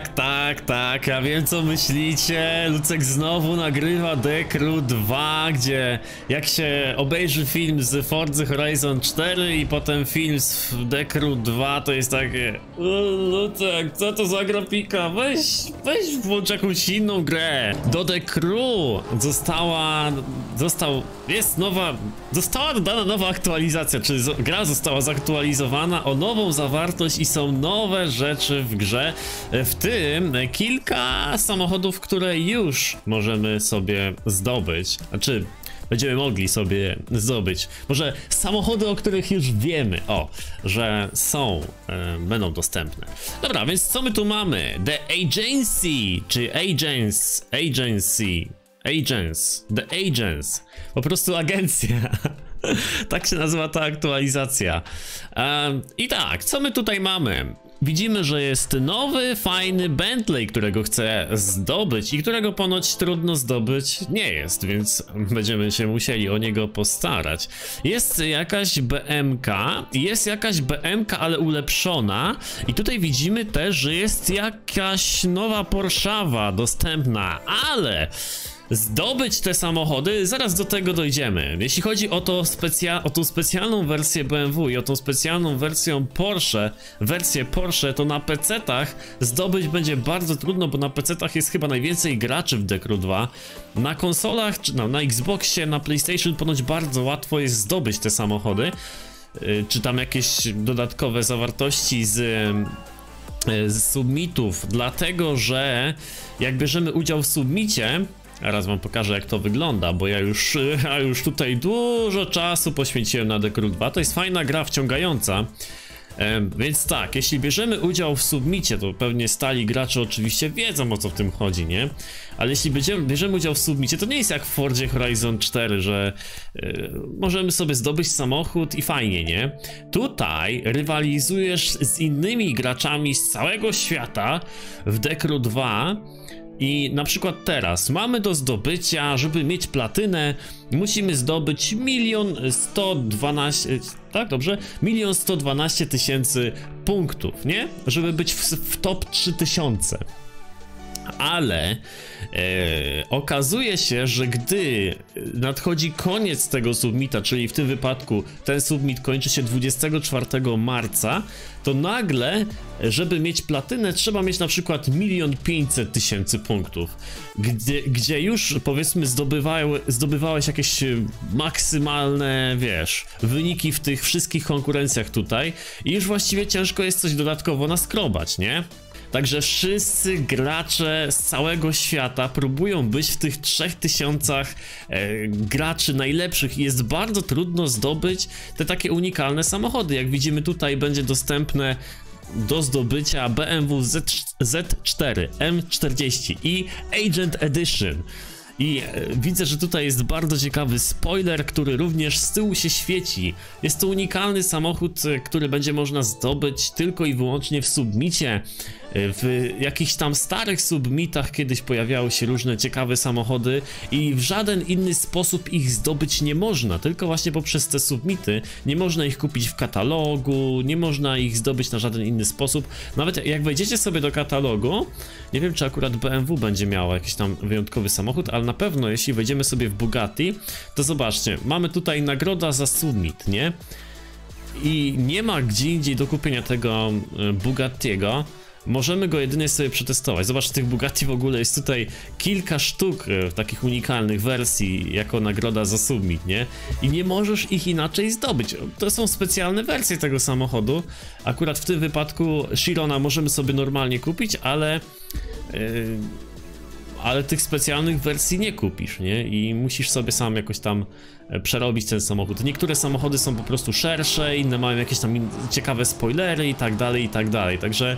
Tak, tak, tak, ja wiem co myślicie. Lucek znowu nagrywa Dekru 2, gdzie jak się obejrzy film z Forza Horizon 4 i potem film z Dekru 2, to jest takie "O, Lucek, co to za grafika? Weź, weź włącz jakąś inną grę. Do Dekru została, został, jest nowa, została dodana nowa aktualizacja, czyli gra została zaktualizowana o nową zawartość i są nowe rzeczy w grze, w tym kilka samochodów, które już możemy sobie zdobyć, znaczy będziemy mogli sobie zdobyć. Może samochody, o których już wiemy, o, że są, e, będą dostępne. Dobra, więc co my tu mamy? The Agency, czy Agents, Agency, Agents, The Agents, po prostu agencja. tak się nazywa ta aktualizacja. Em, I tak, co my tutaj mamy? Widzimy, że jest nowy, fajny Bentley, którego chcę zdobyć i którego ponoć trudno zdobyć nie jest, więc będziemy się musieli o niego postarać. Jest jakaś BMK, jest jakaś BMK, ale ulepszona i tutaj widzimy też, że jest jakaś nowa Porszawa dostępna, ale zdobyć te samochody, zaraz do tego dojdziemy. Jeśli chodzi o, to specja o tą specjalną wersję BMW i o tą specjalną wersję Porsche, wersję Porsche, to na PC-tach zdobyć będzie bardzo trudno, bo na PC-tach jest chyba najwięcej graczy w Decru 2. Na konsolach, czy no, na Xboxie, na PlayStation ponoć bardzo łatwo jest zdobyć te samochody. Y, Czy tam jakieś dodatkowe zawartości z e, z submitów, dlatego że jak bierzemy udział w submicie, Raz wam pokażę jak to wygląda, bo ja już, ja już tutaj dużo czasu poświęciłem na Decru 2. To jest fajna gra wciągająca. Więc tak, jeśli bierzemy udział w submicie, to pewnie stali gracze oczywiście wiedzą o co w tym chodzi, nie? Ale jeśli będziemy, bierzemy udział w submicie, to nie jest jak w Fordzie Horizon 4, że y, możemy sobie zdobyć samochód i fajnie, nie? Tutaj rywalizujesz z innymi graczami z całego świata w Decru 2 i na przykład teraz mamy do zdobycia, żeby mieć platynę, musimy zdobyć milion sto dwanaście, tak dobrze? Milion sto dwanaście tysięcy punktów, nie? Żeby być w, w top 3000. Ale e, okazuje się, że gdy nadchodzi koniec tego submita, czyli w tym wypadku ten submit kończy się 24 marca, to nagle, żeby mieć platynę, trzeba mieć na przykład milion pięćset tysięcy punktów, gdzie, gdzie już powiedzmy zdobywały, zdobywałeś jakieś e, maksymalne, wiesz, wyniki w tych wszystkich konkurencjach tutaj i już właściwie ciężko jest coś dodatkowo naskrobać, nie? Także wszyscy gracze z całego świata próbują być w tych 3000 e, graczy najlepszych i jest bardzo trudno zdobyć te takie unikalne samochody. Jak widzimy tutaj będzie dostępne do zdobycia BMW Z, Z4 M40 i Agent Edition. I e, widzę, że tutaj jest bardzo ciekawy spoiler, który również z tyłu się świeci. Jest to unikalny samochód, e, który będzie można zdobyć tylko i wyłącznie w submicie. W jakichś tam starych submitach kiedyś pojawiały się różne ciekawe samochody i w żaden inny sposób ich zdobyć nie można, tylko właśnie poprzez te submity. Nie można ich kupić w katalogu, nie można ich zdobyć na żaden inny sposób. Nawet jak wejdziecie sobie do katalogu, nie wiem czy akurat BMW będzie miało jakiś tam wyjątkowy samochód, ale na pewno jeśli wejdziemy sobie w Bugatti, to zobaczcie, mamy tutaj nagroda za submit, nie? I nie ma gdzie indziej do kupienia tego e, Bugattiego. Możemy go jedynie sobie przetestować. Zobacz, tych Bugatti w ogóle jest tutaj kilka sztuk e, takich unikalnych wersji jako nagroda za submit, nie? I nie możesz ich inaczej zdobyć. To są specjalne wersje tego samochodu. Akurat w tym wypadku Chirona możemy sobie normalnie kupić, ale... e, ale tych specjalnych wersji nie kupisz, nie? I musisz sobie sam jakoś tam e, przerobić ten samochód. Niektóre samochody są po prostu szersze, inne mają jakieś tam ciekawe spoilery i tak dalej, i tak dalej. Także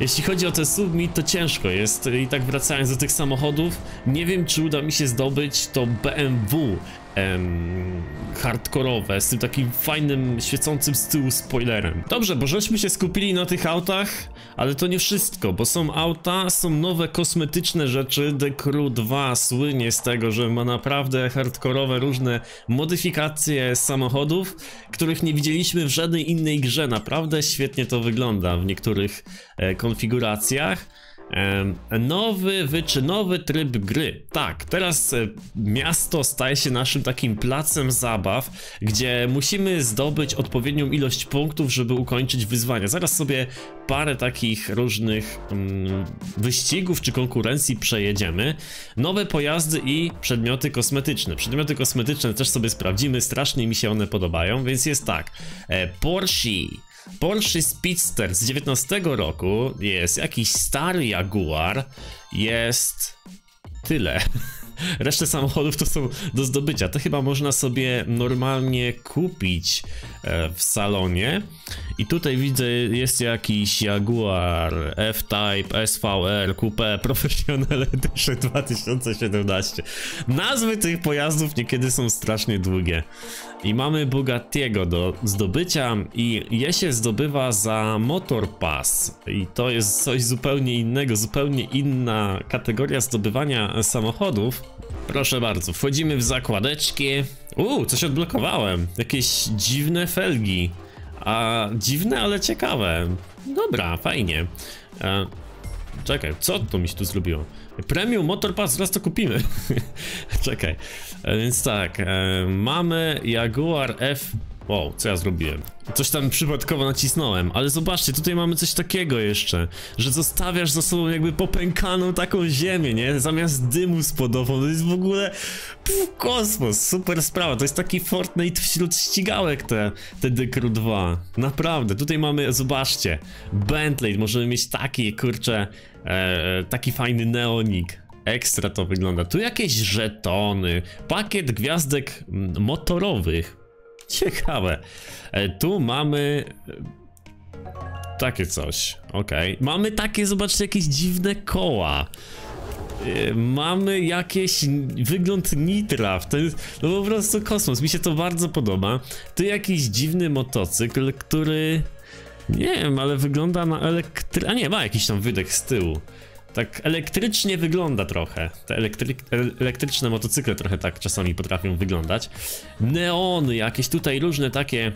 jeśli chodzi o te submit, to ciężko jest. I tak wracając do tych samochodów, nie wiem czy uda mi się zdobyć to BMW em, hardkorowe z tym takim fajnym, świecącym z tyłu spoilerem. Dobrze, bo żeśmy się skupili na tych autach, ale to nie wszystko, bo są auta, są nowe kosmetyczne rzeczy. The Crew 2 słynie z tego, że ma naprawdę hardkorowe różne modyfikacje samochodów, których nie widzieliśmy w żadnej innej grze. Naprawdę świetnie to wygląda w niektórych e, konfiguracjach. Nowy wyczynowy tryb gry. Tak, teraz e, miasto staje się naszym takim placem zabaw, gdzie musimy zdobyć odpowiednią ilość punktów, żeby ukończyć wyzwania. Zaraz sobie parę takich różnych mm, wyścigów czy konkurencji przejedziemy. Nowe pojazdy i przedmioty kosmetyczne. Przedmioty kosmetyczne też sobie sprawdzimy, strasznie mi się one podobają, więc jest tak. E, Porsche. Porsche Speedster z 19 roku jest jakiś stary Jaguar, jest tyle. Resztę samochodów to są do zdobycia. To chyba można sobie normalnie kupić e, w salonie. I tutaj widzę jest jakiś Jaguar F-Type, SVR, Coupe Professional Edition 2017. Nazwy tych pojazdów niekiedy są strasznie długie. I mamy Bugattiego do zdobycia i je się zdobywa za Motor Pass. I to jest coś zupełnie innego, zupełnie inna kategoria zdobywania samochodów. Proszę bardzo, wchodzimy w zakładeczki. Uuu, coś odblokowałem. Jakieś dziwne felgi. A dziwne, ale ciekawe. Dobra, fajnie. E, czekaj, co to mi się tu zrobiło? Premium Motor Pass, zaraz to kupimy. czekaj. E, więc tak, e, mamy Jaguar F. Wow, co ja zrobiłem? Coś tam przypadkowo nacisnąłem, ale zobaczcie, tutaj mamy coś takiego jeszcze, że zostawiasz za sobą jakby popękaną taką ziemię, nie? Zamiast dymu spodową, to jest w ogóle pff, kosmos, super sprawa, to jest taki Fortnite wśród ścigałek te, te Dekru 2, naprawdę, tutaj mamy, zobaczcie, Bentley, możemy mieć taki, kurczę, e, taki fajny neonik, Ekstra to wygląda. Tu jakieś żetony, pakiet gwiazdek motorowych. Ciekawe. E, Tu mamy e, takie coś. Okej. Mamy takie, zobaczcie, jakieś dziwne koła. E, Mamy jakieś wygląd nitra, to jest no po prostu kosmos, mi się to bardzo podoba. Tu jakiś dziwny motocykl, który nie wiem, ale wygląda na elektry... A nie, ma jakiś tam wydech z tyłu. Tak elektrycznie wygląda trochę. Te elektry... el- elektryczne motocykle trochę tak czasami potrafią wyglądać. Neony, jakieś tutaj różne takie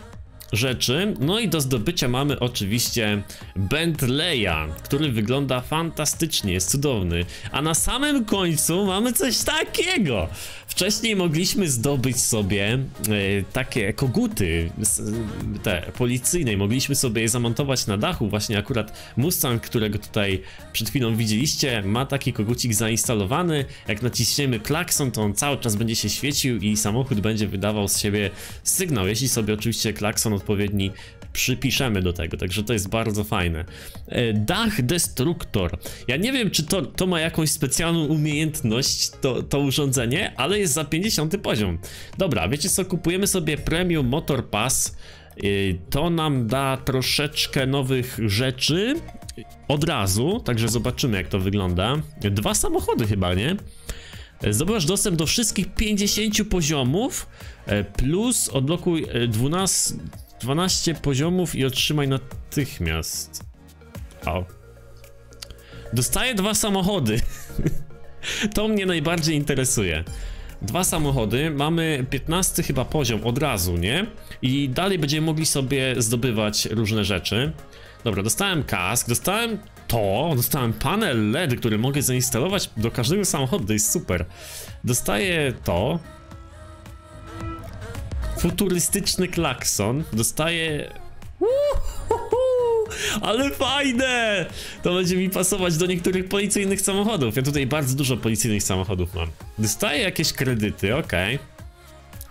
rzeczy. No i do zdobycia mamy oczywiście Bentleya, który wygląda fantastycznie, jest cudowny. A na samym końcu mamy coś takiego. Wcześniej mogliśmy zdobyć sobie e, takie koguty s- te policyjne, mogliśmy sobie je zamontować na dachu. Właśnie akurat Mustang, którego tutaj przed chwilą widzieliście, ma taki kogucik zainstalowany. Jak naciśniemy klakson, to on cały czas będzie się świecił i samochód będzie wydawał z siebie sygnał, jeśli sobie oczywiście klakson odpowiedni przypiszemy do tego, także to jest bardzo fajne. E, Dach destruktor. Ja nie wiem, czy to, to ma jakąś specjalną umiejętność, to, to urządzenie, ale jest za 50 poziom. Dobra, wiecie co, kupujemy sobie Premium Motor Pass. Y, To nam da troszeczkę nowych rzeczy od razu, także zobaczymy jak to wygląda. Dwa samochody chyba, nie? Zdobywasz dostęp do wszystkich 50 poziomów e, plus odblokuj e, 12, 12 poziomów i otrzymaj natychmiast. O. Dostaję dwa samochody. to mnie najbardziej interesuje. Dwa samochody, mamy 15 chyba poziom od razu, nie? I dalej będziemy mogli sobie zdobywać różne rzeczy. Dobra, dostałem kask, dostałem to, dostałem panel LED, który mogę zainstalować do każdego samochodu, to jest super. Dostaję to. Futurystyczny klakson, dostaję... Ale fajne! To będzie mi pasować do niektórych policyjnych samochodów. Ja tutaj bardzo dużo policyjnych samochodów mam. Dostaję jakieś kredyty, okej.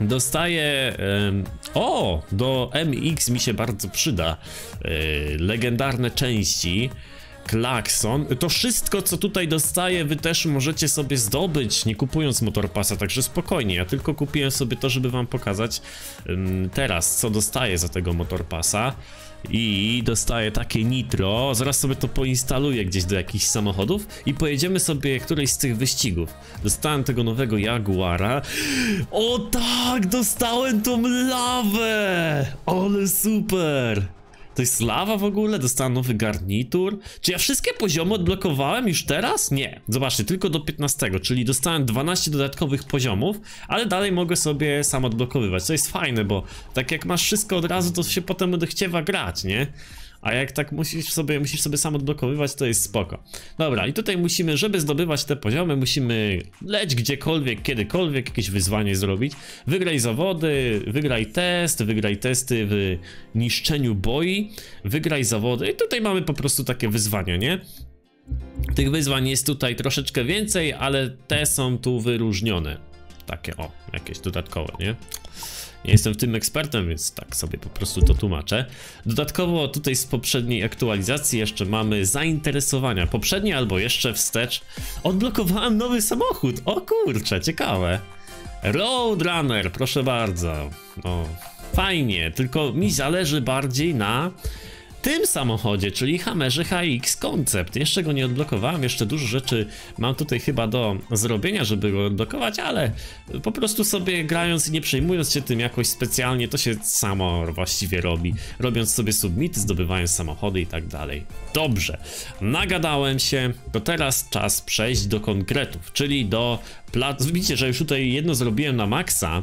Dostaję. em, o! Do MX mi się bardzo przyda. E, legendarne części. Klakson. To wszystko, co tutaj dostaję, wy też możecie sobie zdobyć, nie kupując Motorpassa, także spokojnie. Ja tylko kupiłem sobie to, żeby wam pokazać em, teraz, co dostaję za tego Motorpassa. I dostaję takie nitro. Zaraz sobie to poinstaluję gdzieś do jakichś samochodów i pojedziemy sobie którejś z tych wyścigów. Dostałem tego nowego Jaguara. O tak, dostałem tą lawę! Ale super! To jest lawa w ogóle? Dostałem nowy garnitur? Czy ja wszystkie poziomy odblokowałem już teraz? Nie. Zobaczcie, tylko do 15, czyli dostałem 12 dodatkowych poziomów, ale dalej mogę sobie sam odblokowywać. To jest fajne, bo tak jak masz wszystko od razu, to się potem będę chciała grać, nie? A jak tak musisz sobie, musisz sobie sam odblokowywać, to jest spoko. Dobra, i tutaj musimy, żeby zdobywać te poziomy, musimy leć gdziekolwiek, kiedykolwiek, jakieś wyzwanie zrobić. Wygraj zawody, wygraj test, wygraj testy w niszczeniu boi, wygraj zawody. I tutaj mamy po prostu takie wyzwania, nie? Tych wyzwań jest tutaj troszeczkę więcej, ale te są tu wyróżnione. Takie, o, jakieś dodatkowe, nie? Nie jestem w tym ekspertem, więc tak sobie po prostu to tłumaczę. Dodatkowo tutaj z poprzedniej aktualizacji jeszcze mamy zainteresowania. Poprzednie albo jeszcze wstecz. Odblokowałem nowy samochód. O kurczę, ciekawe. Roadrunner, proszę bardzo. No, fajnie, tylko mi zależy bardziej na tym samochodzie, czyli Hammerze HX Concept. Jeszcze go nie odblokowałem, jeszcze dużo rzeczy mam tutaj chyba do zrobienia, żeby go odblokować, ale po prostu sobie grając i nie przejmując się tym jakoś specjalnie, to się samo właściwie robi. Robiąc sobie submity, zdobywając samochody i tak dalej. Dobrze, nagadałem się, to teraz czas przejść do konkretów, czyli do plac. Widzicie, że już tutaj jedno zrobiłem na maksa.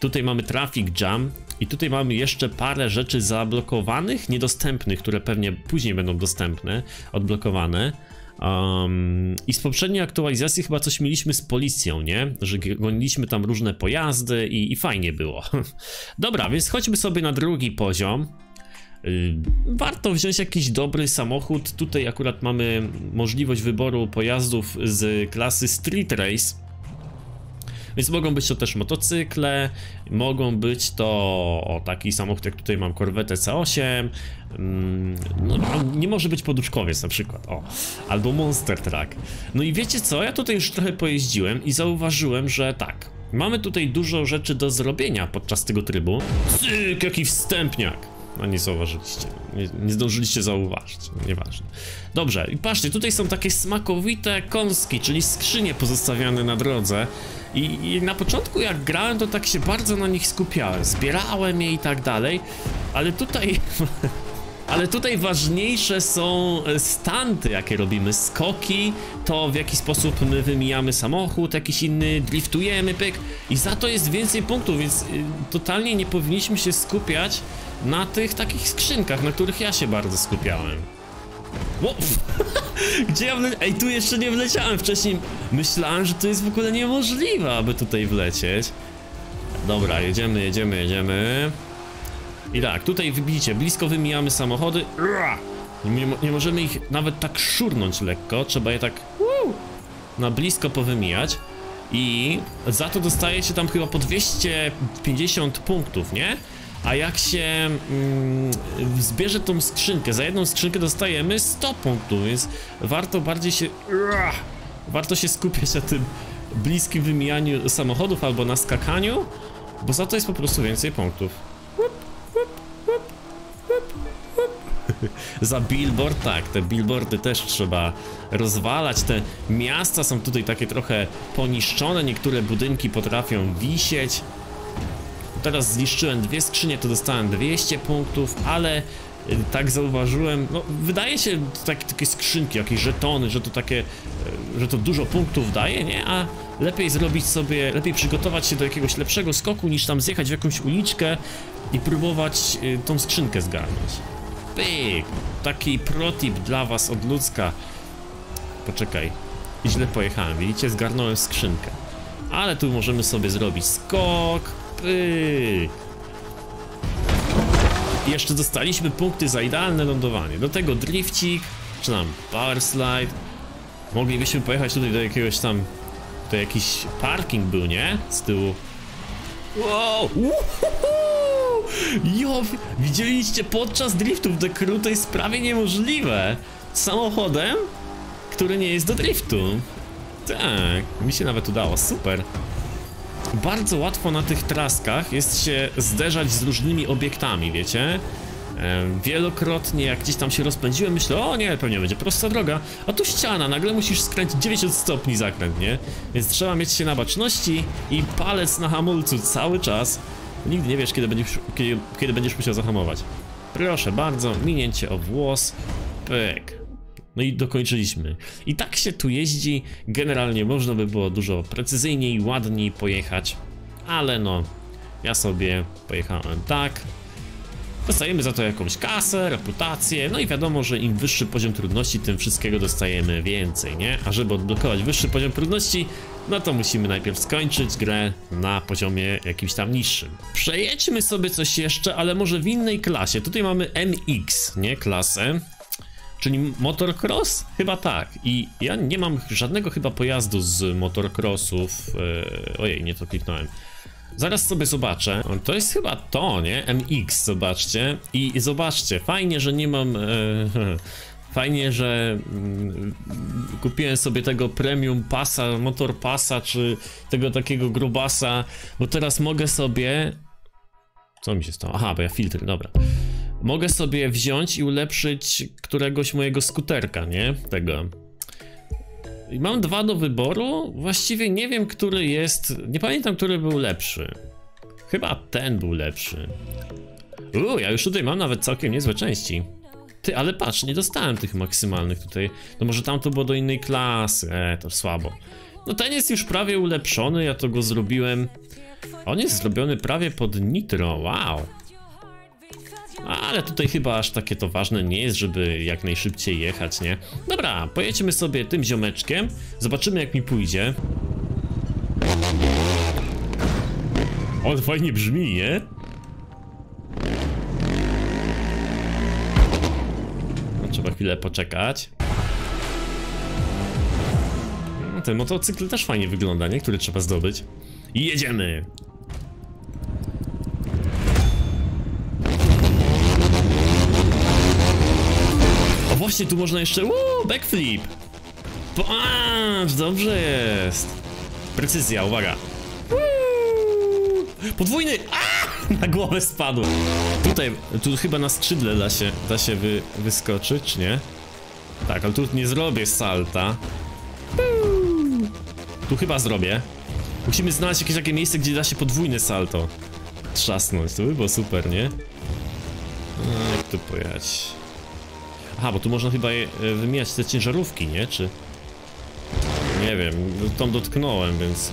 Tutaj mamy traffic jam, i tutaj mamy jeszcze parę rzeczy zablokowanych, niedostępnych, które pewnie później będą dostępne, odblokowane. Um, I z poprzedniej aktualizacji chyba coś mieliśmy z policją, nie? Że goniliśmy tam różne pojazdy i, i fajnie było. Dobra, więc chodźmy sobie na drugi poziom. Y, warto wziąć jakiś dobry samochód. Tutaj akurat mamy możliwość wyboru pojazdów z klasy Street Race. Więc mogą być to też motocykle, mogą być to taki samochód jak tutaj mam Corvette C8, mm, no, nie może być poduszkowiec na przykład, o, albo Monster Truck. No i wiecie co, ja tutaj już trochę pojeździłem i zauważyłem, że tak, mamy tutaj dużo rzeczy do zrobienia podczas tego trybu. Cyk, jaki wstępniak! No nie zauważyliście, nie, nie zdążyliście zauważyć, nieważne. Dobrze, i patrzcie, tutaj są takie smakowite kąski, czyli skrzynie pozostawiane na drodze. I, I, na początku jak grałem, to tak się bardzo na nich skupiałem, zbierałem je i tak dalej, ale tutaj... Ale tutaj ważniejsze są stanty, jakie robimy, skoki, to w jaki sposób my wymijamy samochód, jakiś inny, driftujemy, pyk i za to jest więcej punktów, więc y, totalnie nie powinniśmy się skupiać na tych takich skrzynkach, na których ja się bardzo skupiałem. Ło, Gdzie ja wle... Ej, tu jeszcze nie wleciałem wcześniej. Myślałem, że to jest w ogóle niemożliwe, aby tutaj wlecieć. Dobra, jedziemy, jedziemy, jedziemy. I tak, tutaj wybicie, blisko wymijamy samochody. Nie, nie możemy ich nawet tak szurnąć lekko, trzeba je tak na blisko powymijać. I za to dostaje się tam chyba po 250 punktów, nie? A jak się mm, zbierze tą skrzynkę, za jedną skrzynkę dostajemy 100 punktów, więc warto bardziej się... Warto się skupiać na tym bliskim wymijaniu samochodów albo na skakaniu, bo za to jest po prostu więcej punktów. za billboard, tak, te billboardy też trzeba rozwalać, te miasta są tutaj takie trochę poniszczone, niektóre budynki potrafią wisieć, teraz zniszczyłem dwie skrzynie, to dostałem 200 punktów, ale y, tak zauważyłem, no wydaje się takie, takie skrzynki, jakieś żetony, że to takie, y, że to dużo punktów daje, nie? A lepiej zrobić sobie, lepiej przygotować się do jakiegoś lepszego skoku niż tam zjechać w jakąś uliczkę i próbować y, tą skrzynkę zgarnąć. Pyk! Taki protip dla was od ludzka. Poczekaj, źle pojechałem, widzicie? Zgarnąłem skrzynkę. Ale tu możemy sobie zrobić skok, Pyk. Jeszcze dostaliśmy punkty za idealne lądowanie. Do tego drifcik, czy tam power slide. Moglibyśmy pojechać tutaj do jakiegoś tam... To jakiś parking był, nie? Z tyłu. Wow! Jo, widzieliście podczas driftów The Crew to jest prawie niemożliwe. Samochodem, który nie jest do driftu. Tak, mi się nawet udało, super bardzo łatwo na tych traskach jest się zderzać z różnymi obiektami, wiecie? Wielokrotnie jak gdzieś tam się rozpędziłem, myślę, o nie, pewnie będzie prosta droga, a tu ściana, nagle musisz skręcić 90 stopni zakręt, nie? Więc trzeba mieć się na baczności i palec na hamulcu cały czas. Nigdy nie wiesz, kiedy będziesz, kiedy, kiedy będziesz musiał zahamować. Proszę bardzo, minięcie o włos, pyk. No i dokończyliśmy. I tak się tu jeździ. Generalnie można by było dużo precyzyjniej, ładniej pojechać. Ale no, ja sobie pojechałem tak. Dostajemy za to jakąś kasę, reputację, no i wiadomo, że im wyższy poziom trudności, tym wszystkiego dostajemy więcej, nie? A żeby odblokować wyższy poziom trudności, no to musimy najpierw skończyć grę na poziomie jakimś tam niższym. Przejedźmy sobie coś jeszcze, ale może w innej klasie. Tutaj mamy MX, nie? Klasę. Czyli motocross? Chyba tak. I ja nie mam żadnego chyba pojazdu z motocrossów. Yy, ojej, nie to kliknąłem. Zaraz sobie zobaczę. To jest chyba to, nie? MX, zobaczcie. I zobaczcie, fajnie, że nie mam. E, fajnie, że mm, kupiłem sobie tego premium pasa, motor pasa, czy tego takiego grubasa, bo teraz mogę sobie. Co mi się stało? Aha, bo ja filtry, dobra. Mogę sobie wziąć i ulepszyć któregoś mojego skuterka, nie? Tego. I mam dwa do wyboru. Właściwie nie wiem, który jest. Nie pamiętam, który był lepszy. Chyba ten był lepszy. Uuu, ja już tutaj mam nawet całkiem niezłe części. Ty, ale patrz, nie dostałem tych maksymalnych tutaj. No może tam to było do innej klasy. E, to słabo. No ten jest już prawie ulepszony, ja to go zrobiłem. On jest zrobiony prawie pod nitro, wow. Ale tutaj chyba aż takie to ważne nie jest, żeby jak najszybciej jechać, nie? Dobra, pojedźmy sobie tym ziomeczkiem, zobaczymy jak mi pójdzie. On fajnie brzmi, nie? No, trzeba chwilę poczekać. Mm, Ten motocykl też fajnie wygląda, nie? Który trzeba zdobyć. I jedziemy! Właśnie, tu można jeszcze... Uuu, backflip! Patrz, dobrze jest! Precyzja, uwaga! Uuu, podwójny! A! Na głowę spadł! Tutaj, tu chyba na skrzydle da się, da się wy, wyskoczyć, czy nie? Tak, ale tu nie zrobię salta. Tu chyba zrobię. Musimy znaleźć jakieś takie miejsce, gdzie da się podwójne salto. Trzasnąć, to by było super, nie? No, jak tu pojechać? Aha, bo tu można chyba je, e, wymieniać te ciężarówki, nie? Czy... Nie wiem, no, tam dotknąłem, więc...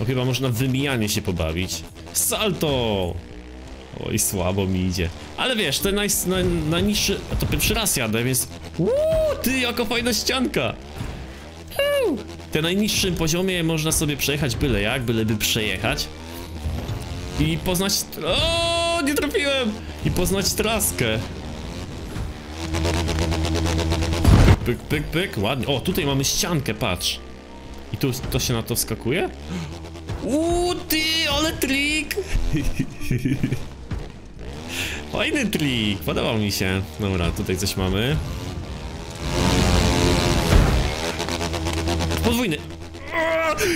No chyba można w wymijanie się pobawić. Salto! Oj, słabo mi idzie. Ale wiesz, ten naj, naj, najniższy... A to pierwszy raz jadę, więc... Uuu, ty, jaka fajna ścianka! Uuu. Te najniższym poziomie można sobie przejechać byle jak, byleby przejechać. I poznać... O, nie trafiłem! I poznać traskę. Pyk, pyk, pyk, ładnie. O, tutaj mamy ściankę, patrz. I tu to się na to wskakuje? Uuu, ty, ale trik! Fajny trik, podobał mi się. Dobra, tutaj coś mamy. Podwójny.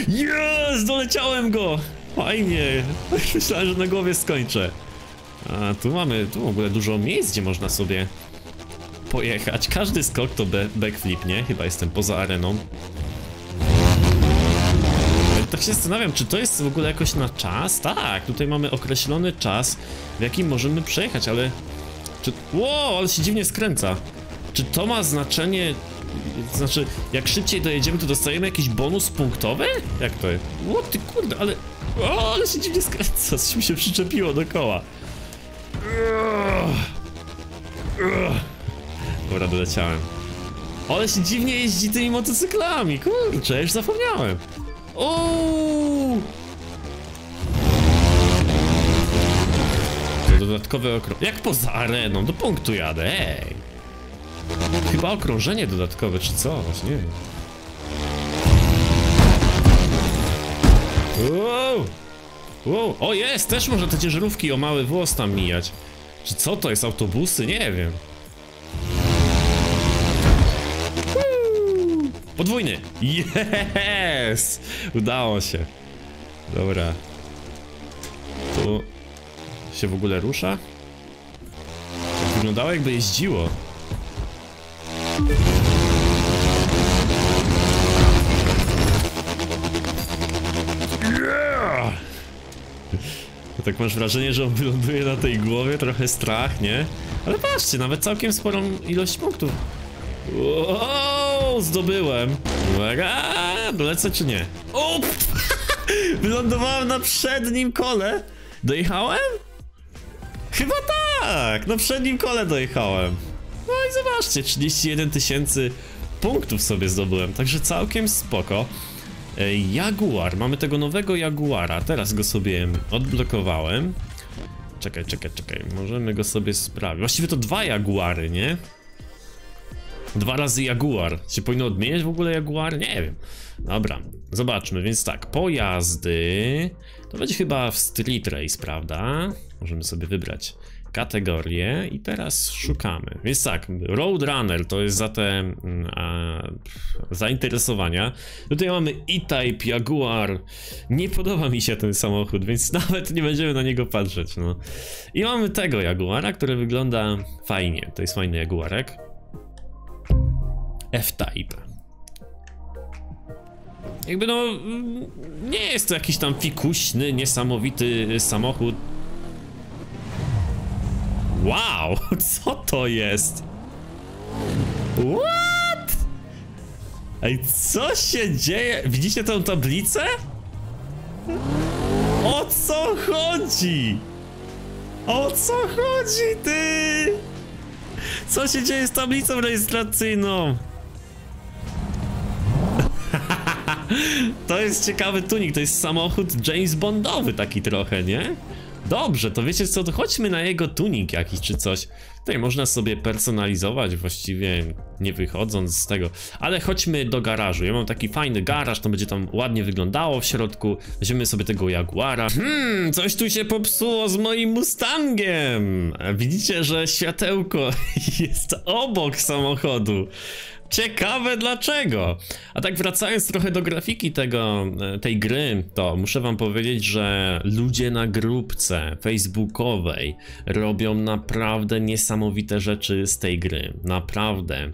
Jest, doleciałem go! Fajnie. Myślałem, że na głowie skończę. A tu mamy, tu w ogóle dużo miejsc, gdzie można sobie pojechać. Każdy skok to backflip, nie? Chyba jestem poza areną. Tak się zastanawiam, czy to jest w ogóle jakoś na czas? Tak, tutaj mamy określony czas, w jakim możemy przejechać, ale... Czy... Wow, ale się dziwnie skręca. Czy to ma znaczenie... Znaczy, jak szybciej dojedziemy, to dostajemy jakiś bonus punktowy? Jak to jest? O, ty kurde, ale... O, ale się dziwnie skręca, coś mi się przyczepiło do koła. Dobra, doleciałem. Ale się dziwnie jeździ tymi motocyklami, kurczę, już zapomniałem. Uuu! Dodatkowe okrążenie. Jak poza areną? Do punktu jadę, ej! Chyba okrążenie dodatkowe, czy coś, nie wiem. Wow! O jest! Też można te ciężarówki o mały włos tam mijać. Czy co to jest? Autobusy? Nie wiem. Podwójny! Yes! Udało się. Dobra. Tu się w ogóle rusza? Wyglądało jakby jeździło. Yeah! Tak masz wrażenie, że on wyląduje na tej głowie, trochę strach, nie? Ale patrzcie, nawet całkiem sporą ilość punktów. Wow, zdobyłem. Uwaga, dolecę czy nie? O! Wylądowałem na przednim kole. Dojechałem? Chyba tak, na przednim kole dojechałem. No i zobaczcie, 31 tysięcy punktów sobie zdobyłem, także całkiem spoko. E, Jaguar, mamy tego nowego Jaguara, teraz go sobie odblokowałem. Czekaj, czekaj, czekaj, możemy go sobie sprawić. Właściwie to dwa Jaguary, nie? Dwa razy Jaguar. Się powinno odmieniać w ogóle Jaguar? Nie wiem. Dobra, zobaczmy, więc tak, pojazdy... To będzie chyba w Street Race, prawda? Możemy sobie wybrać kategorię i teraz szukamy. Więc tak, Roadrunner to jest za te mm, a, zainteresowania. Tutaj mamy E-Type Jaguar. Nie podoba mi się ten samochód, więc nawet nie będziemy na niego patrzeć. No. I mamy tego Jaguara, który wygląda fajnie. To jest fajny Jaguarek. F-Type. Jakby no, nie jest to jakiś tam fikuśny, niesamowity samochód. Wow, co to jest? What? Ej, co się dzieje? Widzicie tę tablicę? O co chodzi? O co chodzi, ty? Co się dzieje z tablicą rejestracyjną? To jest ciekawy tunik, to jest samochód James Bondowy taki trochę, nie? Dobrze, to wiecie co, to chodźmy na jego tunik jakiś czy coś. Tutaj można sobie personalizować właściwie nie wychodząc z tego. Ale chodźmy do garażu. Ja mam taki fajny garaż, to będzie tam ładnie wyglądało w środku. Weźmiemy sobie tego Jaguara. Hmm, coś tu się popsuło z moim Mustangiem. Widzicie, że światełko jest obok samochodu. Ciekawe dlaczego. A tak wracając trochę do grafiki tego, e, tej gry, to muszę wam powiedzieć, że ludzie na grupce facebookowej robią naprawdę niesamowite rzeczy z tej gry. Naprawdę.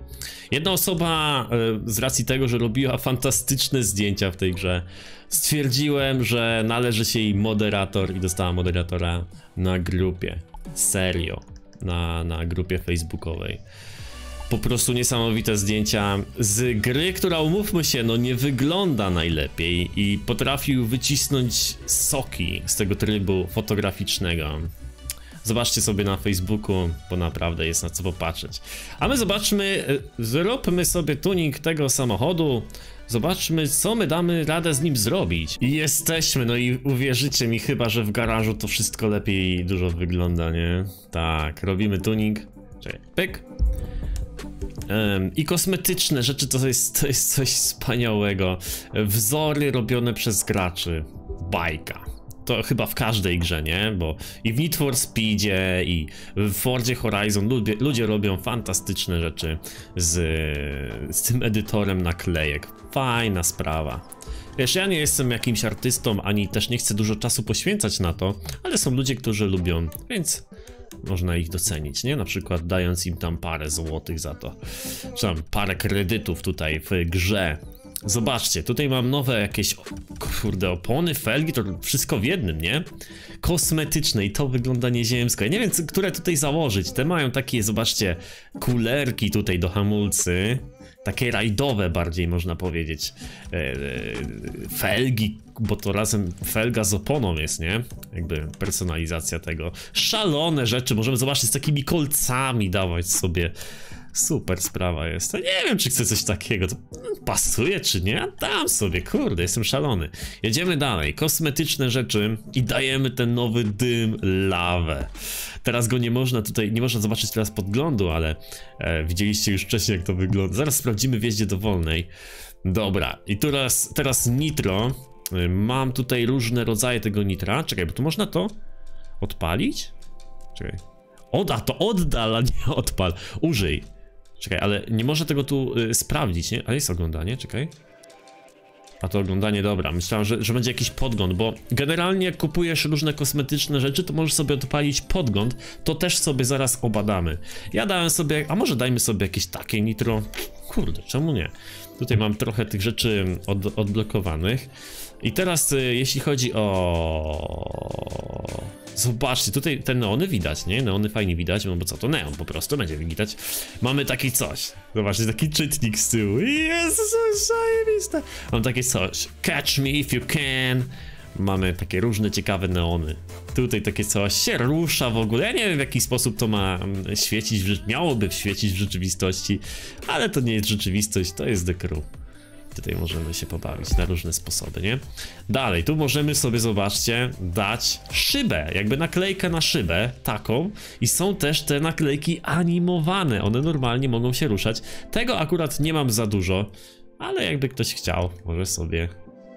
Jedna osoba e, z racji tego, że robiła fantastyczne zdjęcia w tej grze, stwierdziłem, że należy się jej moderator i dostała moderatora na grupie. Serio. Na, na grupie facebookowej po prostu niesamowite zdjęcia z gry, która umówmy się, no nie wygląda najlepiej i potrafił wycisnąć soki z tego trybu fotograficznego. Zobaczcie sobie na Facebooku, bo naprawdę jest na co popatrzeć. A my zobaczmy, e, zróbmy sobie tuning tego samochodu, Zobaczmy, co my damy radę z nim zrobić. I jesteśmy, no i uwierzycie mi chyba, że w garażu to wszystko lepiej dużo wygląda, nie? Tak, robimy tuning. Czekaj, pyk. I kosmetyczne rzeczy to jest, to jest coś wspaniałego. Wzory robione przez graczy. Bajka. To chyba w każdej grze, nie? Bo i w Need for Speedzie, i w Fordzie Horizon ludzie, ludzie robią fantastyczne rzeczy z, z tym edytorem naklejek. Fajna sprawa. Wiesz, ja nie jestem jakimś artystą, ani też nie chcę dużo czasu poświęcać na to, ale są ludzie, którzy lubią, więc można ich docenić, nie? Na przykład dając im tam parę złotych za to, czy tam parę kredytów tutaj w grze. Zobaczcie, tutaj mam nowe jakieś, kurde, opony, felgi, to wszystko w jednym, nie? Kosmetyczne i to wygląda nieziemsko. Ja nie wiem, które tutaj założyć. Te mają takie, zobaczcie, kulerki tutaj do hamulcy takie rajdowe bardziej można powiedzieć. E, e, felgi, bo to razem felga z oponą jest, nie? Jakby personalizacja tego. Szalone rzeczy, możemy zobaczyć z takimi kolcami dawać sobie. Super sprawa jest. nie wiem, czy chcę coś takiego. To pasuje, czy nie? Dam sobie, kurde, jestem szalony. Jedziemy dalej. Kosmetyczne rzeczy i dajemy ten nowy dym, lawę. Teraz go nie można tutaj, nie można zobaczyć teraz podglądu, ale e, widzieliście już wcześniej jak to wygląda. Zaraz sprawdzimy w jeździe dowolnej. Dobra, i teraz, teraz nitro. E, mam tutaj różne rodzaje tego nitra. Czekaj, bo tu można to odpalić? Czekaj. Oda, to oddal, a nie odpal. Użyj. Czekaj, ale nie można tego tu y, sprawdzić, nie? A jest oglądanie, czekaj. A to oglądanie, dobra. Myślałem, że, że będzie jakiś podgląd, bo generalnie jak kupujesz różne kosmetyczne rzeczy, to możesz sobie odpalić podgląd, to też sobie zaraz obadamy. Ja dałem sobie, a może dajmy sobie jakieś takie nitro? Kurde, czemu nie? Tutaj mam trochę tych rzeczy od, odblokowanych. I teraz y, jeśli chodzi o... Zobaczcie, tutaj te neony widać, nie? Neony fajnie widać, no bo co to neon po prostu, będzie widać. Mamy taki coś. Zobaczcie, taki czytnik z tyłu. Jezus, zajebiste. Mam takie coś. Catch me if you can. mamy takie różne ciekawe neony. Tutaj takie coś się rusza w ogóle. Ja nie wiem w jaki sposób to ma mm, świecić, miałoby świecić w rzeczywistości, ale to nie jest rzeczywistość, to jest The Crew. Tutaj możemy się pobawić na różne sposoby, nie? Dalej, tu możemy sobie, zobaczcie, dać szybę, jakby naklejkę na szybę, taką. I są też te naklejki animowane, one normalnie mogą się ruszać. Tego akurat nie mam za dużo, ale jakby ktoś chciał, może sobie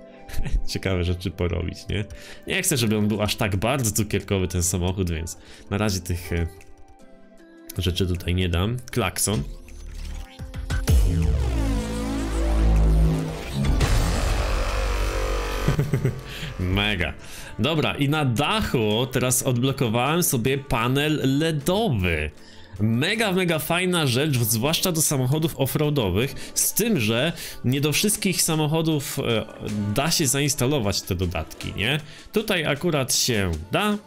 ciekawe rzeczy porobić, nie? Nie chcę, żeby on był aż tak bardzo cukierkowy ten samochód, więc na razie tych e, rzeczy tutaj nie dam. Klakson. Mega. Dobra, i na dachu teraz odblokowałem sobie panel LEDowy. Mega, mega fajna rzecz, zwłaszcza do samochodów offroadowych, z tym, że nie do wszystkich samochodów e, da się zainstalować te dodatki, nie? Tutaj akurat się da,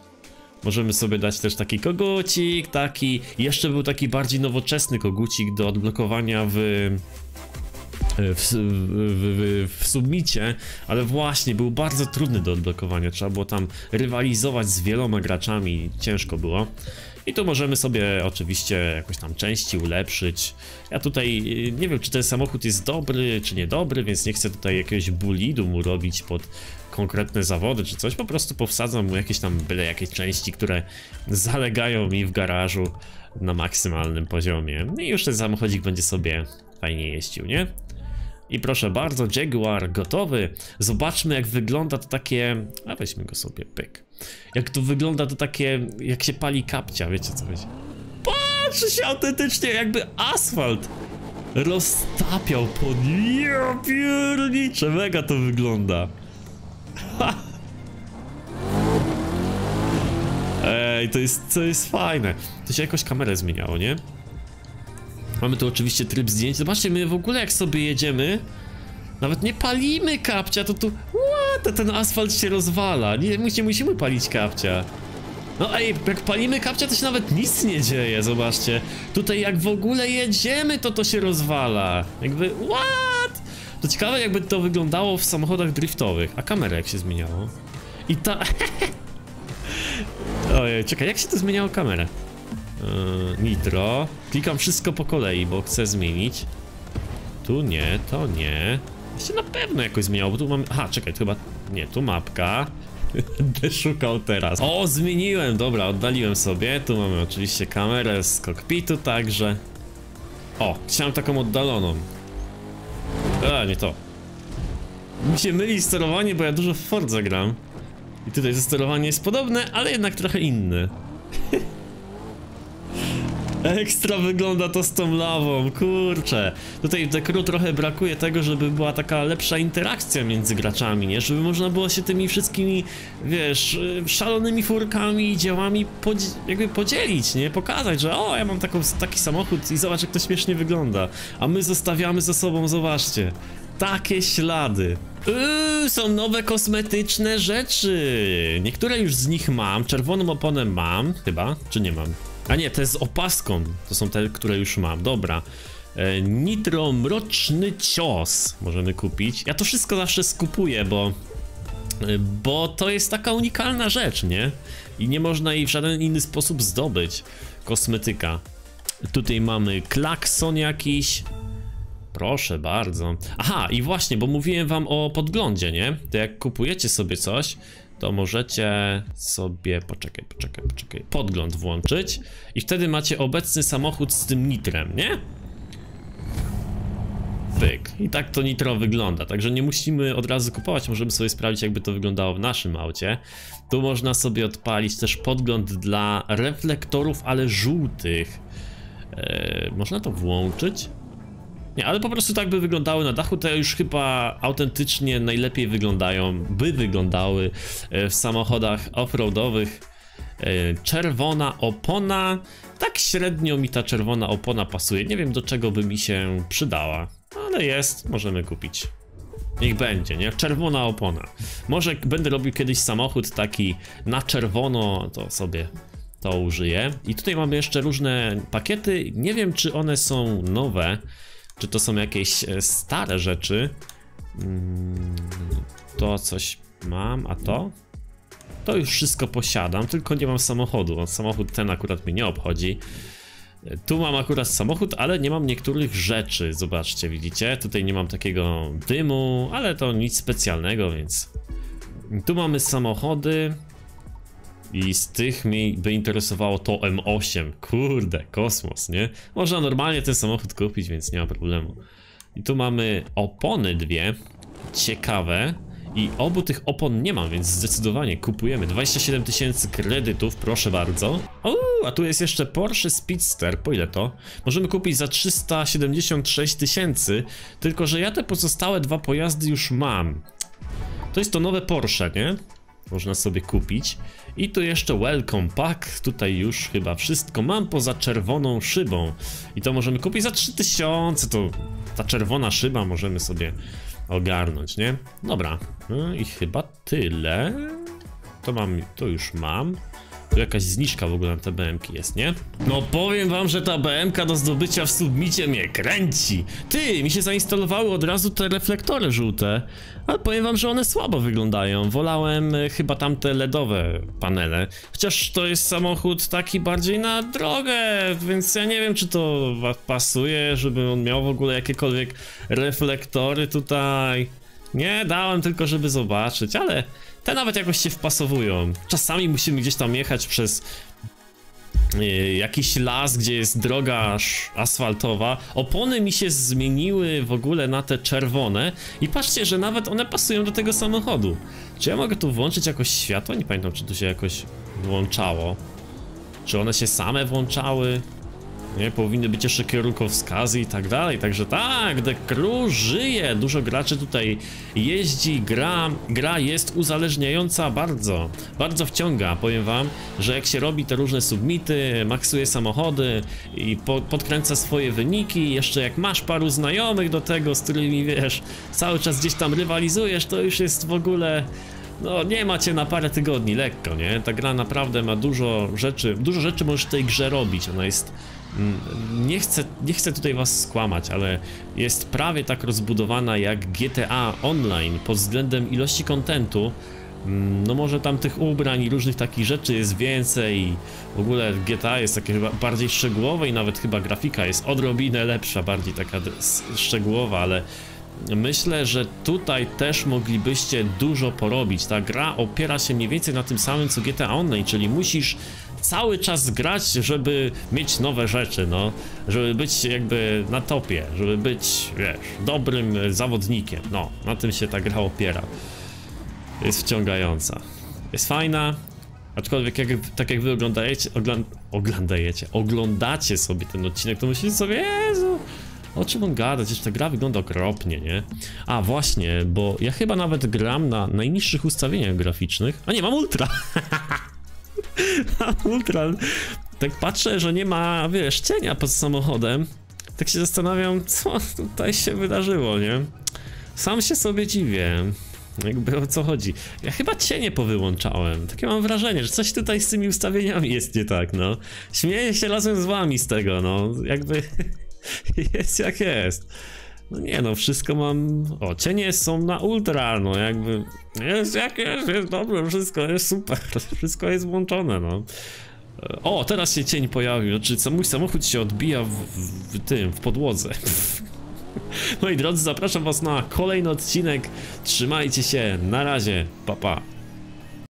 Możemy sobie dać też taki kogucik, taki... Jeszcze był taki bardziej nowoczesny kogucik do odblokowania w w, w, w, submicie, ale właśnie był bardzo trudny do odblokowania. Trzeba było tam rywalizować z wieloma graczami, ciężko było. I tu możemy sobie oczywiście jakoś tam części ulepszyć. Ja tutaj y, nie wiem, czy ten samochód jest dobry, czy niedobry, więc nie chcę tutaj jakiegoś bulidu mu robić pod konkretne zawody czy coś. Po prostu powsadzam mu jakieś tam byle jakieś części, które zalegają mi w garażu na maksymalnym poziomie. I już ten samochodzik będzie sobie fajnie jeździł, nie? I proszę bardzo, Jaguar gotowy. Zobaczmy jak wygląda to takie... A weźmy go sobie, pyk. Jak to wygląda to takie, jak się pali kapcia, wiecie co chodzi? Patrz się autentycznie jakby asfalt roztapiał pod... Ja piernicze, mega to wygląda. Ej, to jest, to jest fajne. To się jakoś kamerę zmieniało, nie? Mamy tu oczywiście tryb zdjęć. Zobaczcie, my w ogóle jak sobie jedziemy, nawet nie palimy kapcia, to tu... What? Ten asfalt się rozwala. Nie, nie musimy palić kapcia. No ej, jak palimy kapcia, to się nawet nic nie dzieje, zobaczcie. Tutaj jak w ogóle jedziemy, to to się rozwala. Jakby, what? To ciekawe jakby to wyglądało w samochodach driftowych. A kamera jak się zmieniało? I ta... Ojej, czekaj, jak się to zmieniało kamerę? Yy, nitro. Klikam wszystko po kolei, bo chcę zmienić. Tu nie, to nie. Się na pewno jakoś zmieniało, bo tu mam... Aha, czekaj, chyba... Nie, tu mapka. Będę szukał teraz. O, zmieniłem, dobra, oddaliłem sobie. Tu mamy oczywiście kamerę z kokpitu także. O, chciałem taką oddaloną. A, nie to. Mi się myli sterowanie, bo ja dużo w Fordze gram. I tutaj to sterowanie jest podobne, ale jednak trochę inne. Ekstra wygląda to z tą lawą, kurczę. Tutaj w Dekru trochę brakuje tego, żeby była taka lepsza interakcja między graczami, nie? Żeby można było się tymi wszystkimi, wiesz, szalonymi furkami i dziełami podzi jakby podzielić, nie? Pokazać, że o, ja mam taką, taki samochód i zobacz jak to śmiesznie wygląda. A my zostawiamy za sobą, zobaczcie. Takie ślady. Yy, są nowe kosmetyczne rzeczy. Niektóre już z nich mam. Czerwoną oponę mam, chyba, czy nie mam? A nie, jest z opaską. To są te, które już mam. Dobra. E, nitro Mroczny Cios możemy kupić. Ja to wszystko zawsze skupuję, bo... E, bo to jest taka unikalna rzecz, nie? I nie można jej w żaden inny sposób zdobyć. Kosmetyka. Tutaj mamy klakson jakiś. Proszę bardzo. Aha, i właśnie, bo mówiłem wam o podglądzie, nie? To jak kupujecie sobie coś, to możecie sobie, poczekaj, poczekaj, poczekaj, podgląd włączyć i wtedy macie obecny samochód z tym nitrem, nie? Pyk. I tak to nitro wygląda, także nie musimy od razu kupować, możemy sobie sprawdzić jakby to wyglądało w naszym aucie. Tu można sobie odpalić też podgląd dla reflektorów, ale żółtych. Eee, można to włączyć? Nie, ale po prostu tak by wyglądały na dachu, te już chyba autentycznie najlepiej wyglądają, by wyglądały e, w samochodach offroadowych. E, czerwona opona, tak średnio mi ta czerwona opona pasuje, nie wiem do czego by mi się przydała, ale jest, możemy kupić. Niech będzie, nie? Czerwona opona. Może będę robił kiedyś samochód taki na czerwono, to sobie to użyję. I tutaj mamy jeszcze różne pakiety. Nie wiem, czy one są nowe. Czy to są jakieś e, stare rzeczy? Mm, to coś Mam, a to? To już wszystko posiadam, tylko nie mam samochodu. Samochód ten akurat mnie nie obchodzi. Tu mam akurat samochód, ale nie mam niektórych rzeczy. Zobaczcie, widzicie? Tutaj nie mam takiego dymu, ale to nic specjalnego, więc... Tu mamy samochody. I z tych mnie by interesowało to M8. Kurde, kosmos, nie? Można normalnie ten samochód kupić, więc nie ma problemu. I tu mamy opony dwie. Ciekawe. I obu tych opon nie mam, więc zdecydowanie kupujemy. 27 tysięcy kredytów, proszę bardzo. A tu jest jeszcze Porsche Speedster, po ile to? Możemy kupić za 376 tysięcy, tylko że ja te pozostałe dwa pojazdy już mam. To jest to nowe Porsche, nie? Można sobie kupić. I tu jeszcze welcome pack, tutaj już chyba wszystko mam poza czerwoną szybą. I to możemy kupić za 3000, to ta czerwona szyba możemy sobie ogarnąć, nie? Dobra, no i chyba tyle. To mam, to już mam. Tu jakaś zniżka w ogóle na te BMki jest, nie? No powiem wam, że ta BMK do zdobycia w submicie mnie kręci. Ty, mi się zainstalowały od razu te reflektory żółte, ale powiem wam, że one słabo wyglądają. Wolałem y, chyba tamte LEDowe panele. Chociaż to jest samochód taki bardziej na drogę, więc ja nie wiem, czy to pasuje, żeby on miał w ogóle jakiekolwiek reflektory tutaj. Nie, dałem tylko, żeby zobaczyć, ale te nawet jakoś się wpasowują. Czasami musimy gdzieś tam jechać przez yy, jakiś las, gdzie jest droga asfaltowa. Opony mi się zmieniły w ogóle na te czerwone i patrzcie, że nawet one pasują do tego samochodu. Czy ja mogę tu włączyć jakoś światło? Nie pamiętam, czy tu się jakoś włączało. Czy one się same włączały? Nie, powinny być jeszcze kierunkowskazy i tak dalej, także tak, The Crew żyje, dużo graczy tutaj jeździ, gra, gra jest uzależniająca bardzo, bardzo wciąga, powiem wam, że jak się robi te różne submity, maksuje samochody i po, podkręca swoje wyniki, jeszcze jak masz paru znajomych do tego, z którymi wiesz, cały czas gdzieś tam rywalizujesz, to już jest w ogóle no nie macie na parę tygodni, lekko, nie? Ta gra naprawdę ma dużo rzeczy, dużo rzeczy możesz w tej grze robić, ona jest nie chcę, nie chcę tutaj was skłamać, ale jest prawie tak rozbudowana jak GTA Online pod względem ilości kontentu. Mm, no może tam tych ubrań i różnych takich rzeczy jest więcej w ogóle GTA jest takie chyba bardziej szczegółowe i nawet chyba grafika jest odrobinę lepsza, bardziej taka szczegółowa, ale myślę, że tutaj też moglibyście dużo porobić. Ta gra opiera się mniej więcej na tym samym co GTA Online, czyli musisz cały czas grać, żeby mieć nowe rzeczy, no. Żeby być jakby na topie, żeby być, wiesz, dobrym zawodnikiem. No, na tym się ta gra opiera. Jest wciągająca. Jest fajna, aczkolwiek jak, tak jak wy oglądajecie, oglądajecie, oglądacie sobie ten odcinek, to myślicie sobie, Jezu, o czym on gada? Przecież ta gra wygląda okropnie, nie? A właśnie, bo ja chyba nawet gram na najniższych ustawieniach graficznych. A nie, mam ultra! ultra. Tak patrzę, że nie ma, wiesz, cienia pod samochodem. Tak się zastanawiam, co tutaj się wydarzyło, nie? Sam się sobie dziwię. Jakby o co chodzi. Ja chyba cienie powyłączałem. Takie mam wrażenie, że coś tutaj z tymi ustawieniami jest nie tak, no. Śmieję się razem z wami z tego, no. Jakby jest jak jest. No nie no, wszystko mam... O, cienie są na ultra, no jakby... Jest jak jest, jest dobrze, wszystko jest super, wszystko jest włączone, no. O, teraz się cień pojawił, znaczy mój samochód się odbija w, w, w tym, w podłodze. Moi drodzy, zapraszam was na kolejny odcinek. Trzymajcie się, na razie, pa pa.